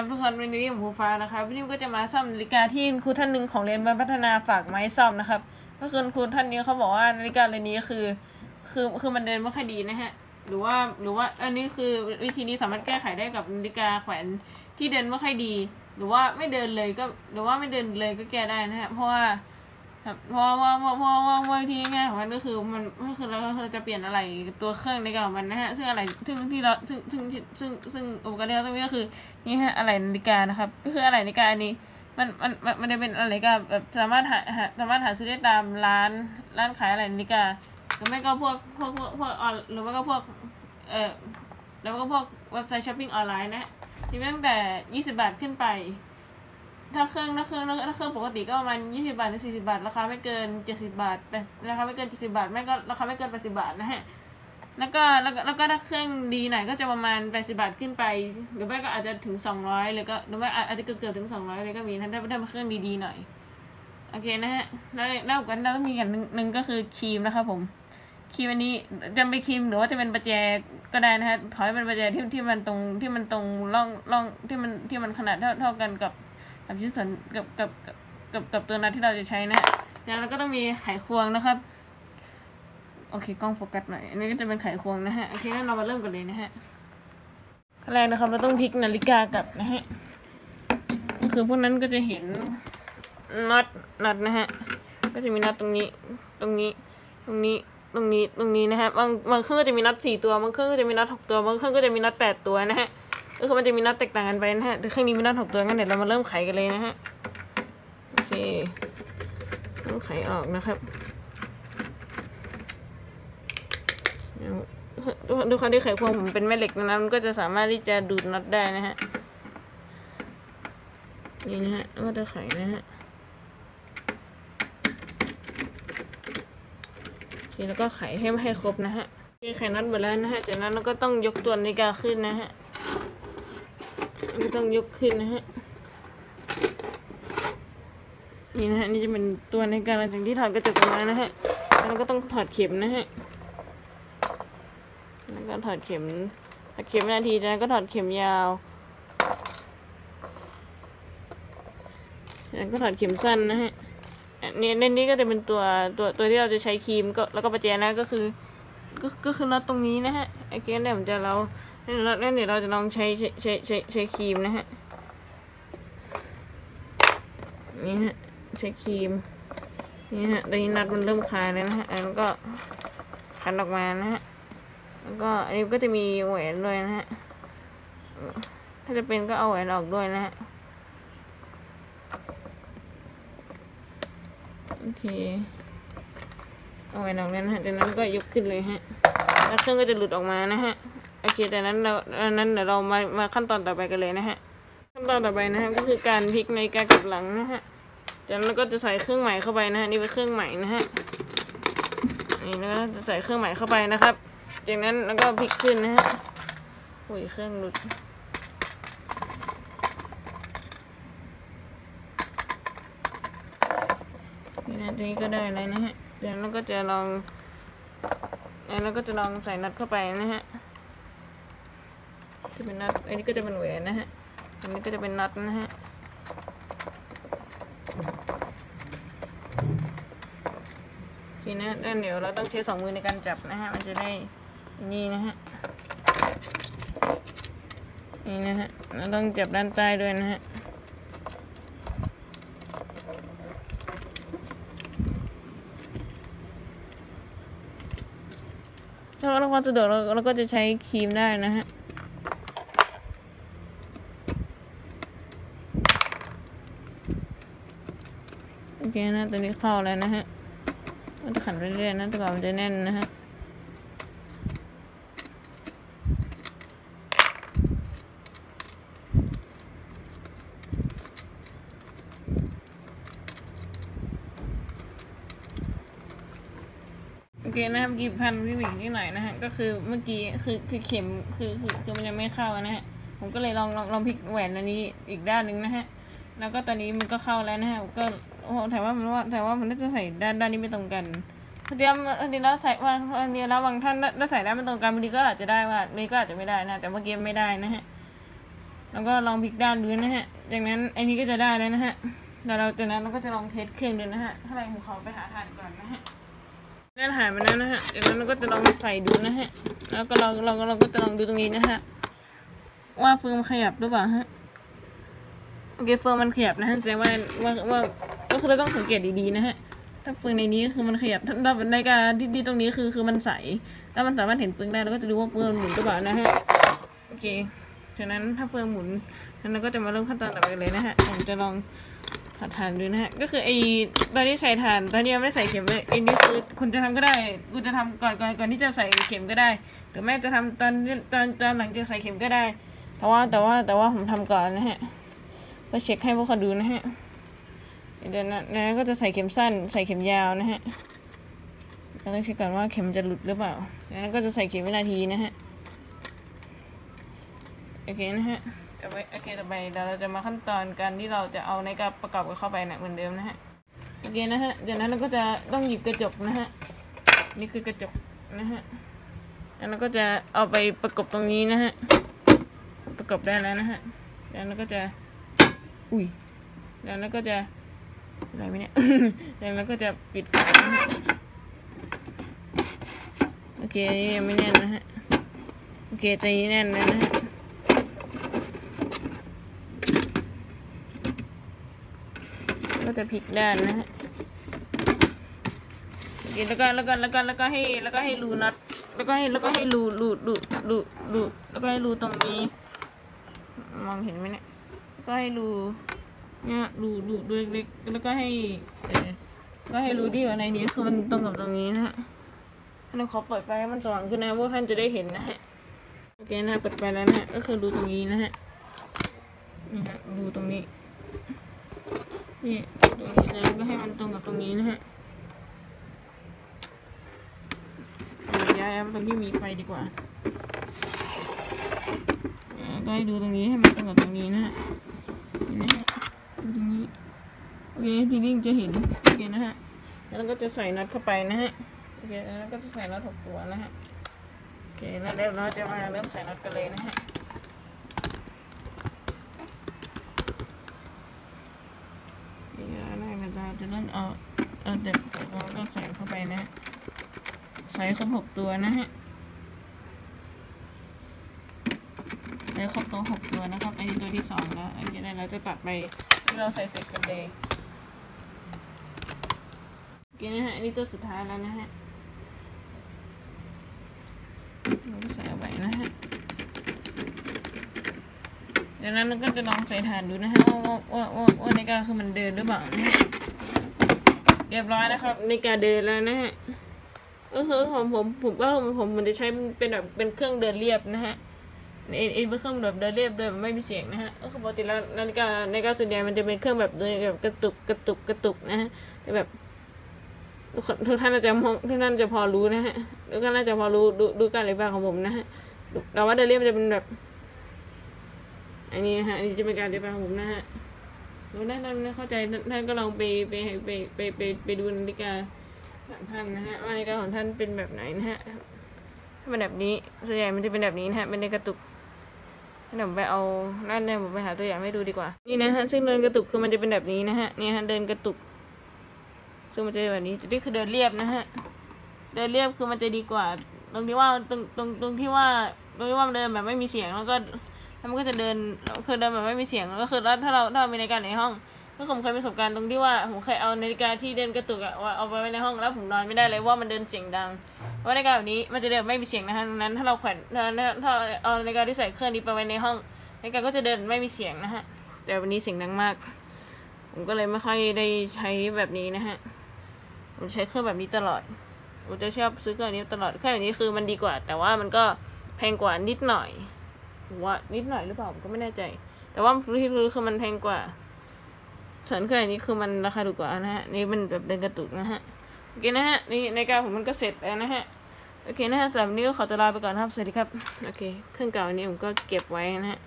ครับทุกคนวันนี้ผมภูฟ้านะครับวันนี้ก็จะมาซ่อมนาฬิกาที่ครูท่านหนึ่งของเรียนบ้านพัฒนาฝากมาให้ซ่อมนะครับ ก็คือครูท่านนี้เขาบอกว่านาฬิกาเรือนนี้คือ คือคือมันเดินไม่ค่อยดีนะฮะ หรือว่าหรือว่าอันนี้คือวิธีนี้สามารถแก้ไขได้กับนาฬิกาแขวนที่เดินไม่ค่อยดี หรือว่าไม่เดินเลยก็หรือว่าไม่เดินเลยก็แก้ได้นะฮะเพราะว่า เพราะว่าเพราะเพราะว่าว่าวิธีง่ายของมันก็คือมันก็คือเราเราจะเปลี่ยนอะไรตัวเครื่องในกับมันนะฮะซึ่งอะไรซึ่งที่เราซึ่งซึ่งซึ่งซึ่งอุปกรณ์ที่เราต้องมีก็คือนี่ฮะอะไรนาฬิกานะครับก็คืออะไรนาฬิกาอันนี้มันมันมันมันจะเป็นอะไรก็แบบสามารถหาสามารถหาซื้อได้ตามร้านร้านขายอะไรนาฬิกาหรือไม่ก็พวกพวกพวกพวกออนหรือไม่ก็พวกเอ่อแล้วก็พวกเว็บไซต์ช้อปปิ้งออนไลน์นะที่ตั้งแต่ยี่สิบาทขึ้นไป ถ้าเครื่องถ้าเครื่องถ้าเครื่องปกติก็ประมาณยี่สิบาทถึงสี่สิบาท ราคาไม่เกินเจ็ดสิบาทแต่ราคาไม่เกินเจ็ดสิบาทไม่ก็ราคาไม่เกินแปดสิบาทนะฮะแล้วก็แล้วก็แล้วก็ถ้าเครื่องดีหน่อยก็จะประมาณแปดสิบาทขึ้นไป หรือไม่ก็อาจจะถึงสองร้อยเลยก็หรือว่าอาจจะเกือบเกือบถึงสองร้อยเลยก็มีถ้าถ้าเครื่องดีๆหน่อยโอเคนะฮะแล้วแล้วกันเราต้องมีกันหนึ่งหนึ่งก็คือครีมนะครับผมครีมอันนี้จะเป็นครีมหรือว่าจะเป็นประแจก็ได้นะฮะขอให้เป็นประแจที่ที่มันตรงที่มันตรงร่องร่องที่มันที่มันขนาดเท่าเท่ากันกับ กับชิ้นส่วนกับกับกับกับกับตัวนัดที่เราจะใช้นะฮะจากนั้นเราก็ต้องมีไขควงนะครับ โอเคกล้องโฟกัสหน่อย อันนี้ก็จะเป็นไขควงนะฮะ โอเคงั้นเรามาเริ่มกันเลยนะฮะขั้นแรกนะครับ เราต้องพลิกนาฬิกากลับนะฮะ คือพวกนั้นก็จะเห็นน็อตน็อตนะฮะ ก็จะมีน็อตตรงนี้ ตรงนี้ ตรงนี้ ตรงนี้ ตรงนี้นะฮะ บางบางเครื่องก็จะมีน็อตสี่ตัว บางเครื่องก็จะมีน็อตหกตัว บางเครื่องก็จะมีน็อตแปดตัวนะฮะ ก็คือมันจะมีน็อตแตกต่างกันไปนะฮะเครื่องนี้มีน็อตหกตัวงั้นเดี๋ยวเรามาเริ่มไขกันเลยนะฮะโอเคต้องไขออกนะครับด้วยความที่ไขควงผมเป็นแม่เหล็กนะมันก็จะสามารถที่จะดูดน็อตได้นะฮะนี่นะฮะก็จะไขนะฮะโอเคแล้วก็ไขให้ให้ครบนะฮะโอเคไขน็อตหมดแล้วนะฮะจากนั้นเราก็ต้องยกตัวนาฬิกาขึ้นนะฮะ ไม่ต้องยกขึ้นนะฮะ นี่นะฮะนี่จะเป็นตัวในการหลังจากที่ถอดกระจกออกมานะฮะ แล้วก็ต้องถอดเข็มนะฮะ แล้วก็ถอดเข็มถอดเข็มนาทีจากนั้นก็ถอดเข็มยาวแล้วก็ถอดเข็มสั้นนะฮะอันนี้ในนี้ก็จะเป็นตัวตัวตัวที่เราจะใช้ครีมก็แล้วก็ประแจนะก็คือ ก็ก็คือน็อตตรงนี้นะฮะไอ้เกนเนี่ยผมจะเรา แล้วแล้วเดี๋ยวเราจะลองใช้ใช้ใช้ใช้ใช้ครีมนะฮะ นี่ฮะ ใช้ครีม นี่ฮะตอนนี้นัดมันเริ่มคลายแล้วนะฮะ แล้วก็ขันออกมานะฮะ แล้วก็อันนี้ก็จะมีแหวนด้วยนะฮะ ถ้าจะเป็นก็เอาแหวนออกด้วยนะฮะ โอเค เอาแหวนออกแล้วนะฮะจากนั้นก็ยกขึ้นเลยฮะ แล้วเครื่องก็จะหลุดออกมานะฮะ โอเคจากนั้นเราดังนั้นเดี๋ยวเรามามาขั้นตอนต่อไปกันเลยนะฮะ ขั้นตอนต่อไปนะฮะก็คือการพลิกในการกลับหลังนะฮะจากนั้นเราก็จะใส่เครื่องใหม่เข้าไปนะฮะนี่เป็นเครื่องใหม่นะฮะนี่แล้วก็จะใส่เครื่องใหม่เข้าไปนะครับ จากนั้นแล้วก็พลิกขึ้นนะฮะโอ้ยเครื่องหลุดนี่นะทีนี้ก็ได้แล้วนะฮะเดี๋ยวเราก็จะลองแล้วเราก็จะลองใส่น็อตเข้าไปนะฮะ จะเป็นน็อต อันนี้ก็จะเป็นแหวนนะฮะ อันนี้ก็จะเป็นน็อตนะฮะ ทีนะด้านเดี๋ยวเราต้องใช้สองมือในการจับนะฮะ มันจะได้นี่นะฮะ นี่นะฮะ เราต้องจับด้านใต้ด้วยนะฮะถ้าเราความสะดวกเราเราก็จะใช้ครีมได้นะฮะ โอเคนะตอนนี้เข้าแล้วนะฮะมันจะขันเรื่อยๆนะแต่ก่อนมันจะแน่นนะฮะโอเคนะครับกี่พันวิวินิดหน่อยนะฮะก็คือเมื่อกี้คือคือเข็มคือคือคือมันยังไม่เข้านะฮะผมก็เลยลองลองลองพลิกแหวนอันนี้อีกด้านหนึ่งนะฮะแล้วก็ตอนนี้มันก็เข้าแล้วนะฮะก็ โอ้โหแต่ว่ามันว่าแต่ว่ามันน่าจะใส่ด้านด้านนี้ไม่ตรงกันเดียวอันนี้แล้วใส่ว่าอันนี้แล้วบางท่านถ้าใส่ด้านไม่ตรงกันบางทีก็อาจจะได้ว่านี่ก็อาจจะไม่ได้นะ แต่เมื่อกี้ไม่ได้นะฮะ แล้วก็ลองพลิกด้านดูนะฮะ จากนั้นไอ้นี้ก็จะได้แล้วนะฮะแล้วเราจากนั้นเราก็จะลองเทสเครื่องดูนะฮะถ้าอะไรผมขอไปหาทานก่อนนะฮะนั่นหายมาแล้วนะฮะจากนั้นเราก็จะลองใส่ดูนะฮะ แล้วก็เราเราเราก็จะลองดูตรงนี้นะฮะ ว่าฟืนมันขยับหรือเปล่าฮะ โอเคเฟืองมันขยับนะฮะแสดงว่าว่าว่า ก็คือเราต้องสังเกตดีๆนะฮะ ถ้าเฟืองในนี้คือมันขยับถ้าในการที่ที่ตรงนี้คือคือมันใสแล้วมันสามารถเห็นเฟืองได้เราก็จะรู้ว่าเฟืองหมุนหรือเปล่านะฮะ โอเค จากนั้นถ้าเฟืองหมุนนั้นเราก็จะมาเริ่มขั้นตอนต่อไปเลยนะฮะ ผมจะลองผัดถ่านดูนะฮะ ก็คือไอ้ตอนที่ใส่ถ่านตอนนี้ยังไม่ได้ใส่เข็มเลยไอ้นี่คือคุณจะทำก็ได้ คุณจะทำก่อนก่อนก่อนที่จะใส่เข็มก็ได้ หรือแม่จะทำตอนตอนตอนหลังจากใส่เข็มก็ได้ แต่ว่าแต่ว่าแต่ว่าผมทำก่อนนะฮะก็เช็คให้พวกเขาดูนะฮะ เดี๋ยวนะแล้วก็จะใส่เข็มสั้น ใส่เข็มยาวนะฮะแล้วก็เช็คก่อนว่าเข็มจะหลุดหรือเปล่าแล้วก็จะใส่เข็มวินาทีนะฮะ โอเคนะฮะต่อไปโอเคต่อไปเดี๋ยวเราจะมาขั้นตอนการที่เราจะเอาในการประกอบกันเข้าไปนะเหมือนเดิมนะฮะ โอเคนะฮะเดี๋ยวนั้นเราก็จะต้องหยิบกระจกนะฮะ นี่คือกระจกนะฮะ แล้วเราก็จะเอาไปประกบตรงนี้นะฮะ ประกบได้แล้วนะฮะ แล้วเราก็จะ อุ้ย แล้วเราก็จะ อะไรไหมเนี่ยแล้วก็จะปิดฝาโอเคอันนี้ยังไม่แน่นนะฮะ โอเคตอนนี้แน่นแล้วนะฮะก็จะพลิกด้านนะฮะโอเคแล้วก็แล้วก็แล้วก็แล้วก็ให้แล้วก็ให้รูน็อตแล้วก็ให้แล้วก็ให้รูรูรูรูรูแล้วก็ให้รูตรงนี้ มองเห็นไหมเนี่ยก็ให้รู เนี่ยรูรูรูเล็กๆแล้วก็ให้เออก็ให้รูที่อยู่ในนี้คือมันตรงกับตรงนี้นะฮะเราขอเปิดไฟให้มันสว่างขึ้นนะพวกท่านจะได้เห็นนะฮะโอเคนะเปิดไฟแล้วนะฮะก็คือรูตรงนี้นะฮะนี่ฮะรูตรงนี้นี่ตรงนี้นะก็ให้มันตรงกับตรงนี้นะฮะอย้ายเอาตรงที่มีไฟดีกว่าอ่าก็ให้ดูตรงนี้ให้มันตรงกับตรงนี้นะฮะนี่นะฮะดูตรงนี้ โอเคทีนี้จะเห็นโอเคนะฮะแล้วเราก็จะใส่น็อตเข้าไปนะฮะโอเคแล้วก็จะใส่น็อตหกตัวนะฮะโอเคแล้วเดี๋ยวเราจะมาเริ่มใส่น็อตกันเลยนะฮะเวลาจะเริ่มเอาเอาเด็กเราก็ใส่เข้าไปนะ ใส่ครบหกตัวนะฮะใส่ครบตัวหกตัวนะครับ อันนี้ตัวที่สองแล้วอันนี้เราจะตัดไปที่เราใส่เสร็จกันเลย โอเคนะฮะ อันนี้ตัวสุดท้ายแล้วนะฮะเราก็ใส่เอาไว้นะฮะเดี๋ยวนั้นเราก็จะลองใส่ฐานดูนะฮะว่าว่าว่าว่าว่าในกาคือมันเดินหรือเปล่านะฮะเรียบร้อยนะครับในกาเดินแล้วนะฮะก็คือของผมผมก็ผมผมมันจะใช้เป็นแบบเป็นเครื่องเดินเรียบนะฮะเอ็นเอ็นเป็นเครื่องแบบเดินเรียบเดินแบบไม่มีเสียงนะฮะก็คือปกติแล้วนาฬิกานาฬิกาส่วนใหญ่มันจะเป็นเครื่องแบบเดินแบบกระตุกกระตุกกระตุกนะฮะแต่แบบ ทุกท่านอาจจะมองทุกท่านจะพอรู้นะฮะทุกท่านน่าจะพอรู้ดูดูการเรียบร้อยของผมนะฮะแต่ว่าเดเรียบมันจะเป็นแบบ อันนี้นะฮะอันนี้จะเป็นการเรียนแบบของผมนะฮะแล้วท่านท่านไม่เข้าใจท่านก็ลองไปไปไปไปไปไปดูนาฬิกาของท่านนะฮะว่านาฬิกาของท่านเป็นแบบไหนนะฮะถ้าเป็นแบบนี้ส่วนใหญ่มันจะเป็นแบบนี้นะฮะเป็นในกระตุกเดี๋ยวผมไปเอาด้านเนี่ยผมไปหาตัวอย่างให้ดูดีกว่า นี่นะฮะซึ่งเดินกระตุกคือมันจะเป็นแบบนี้นะฮะนี่ฮะเดินกระตุก ซึ่งมันจะแบบนี้นี่คือเดินเรียบนะฮะ เดินเรียบคือมันจะดีกว่า ตรงที่ว่าตรงตรงตรงที่ว่าตรงที่ว่ามันเดินแบบไม่มีเสียงแล้วก็แล้วมันก็จะเดินคือเดินแบบไม่มีเสียงก็คือถ้าเราถ้าเรามีนาฬิกาในห้อง ก็ผมเคยมีประสบการณ์ตรงที่ว่าผมเคยเอานาฬิกาที่เดินกระตุกอะเอาไปไว้ในห้องแล้วผมนอนไม่ได้เลยว่ามันเดินเสียงดังเพรานาฬิกาแบบนี้มันจะเดินไม่มีเสียงนะฮะดังนั้นถ้าเราแขวนถ้าถ้าเอานาฬิกาที่ใส่เครื่องนี้ไปไว้ในห้องนาฬิกาก็จะเดินไม่มีเสียงนะฮะแต่วันนี้เสียงดังมาก ผมก็เลยไม่ค่อยได้ใช้แบบนี้นะฮะ ผมใช้เครื่องแบบนี้ตลอดผมจะชอบซื้อเครื่องนี้ตลอดเครื่องแบบนี้คือมันดีกว่า แต่ว่ามันก็แพงกว่านิดหน่อยว่านิดหน่อยหรือเปล่าผมก็ไม่แน่ใจ แต่ว่าที่รู้คือมันแพงกว่าส่วนเครื่องอันนี้คือมันราคาถูกกว่านะฮะนี่มันแบบเดินกระตุกนะฮะโอเคนะฮะนี่ในการผมมันก็เสร็จแล้วนะฮะโอเคนะฮะสำหรับวันนี้ก็ขอตัวลาไปก่อนครับสวัสดีครับโอเคเครื่องเก่าอันนี้ผมก็เก็บไว้นะฮะ